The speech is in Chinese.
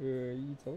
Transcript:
呃，一周。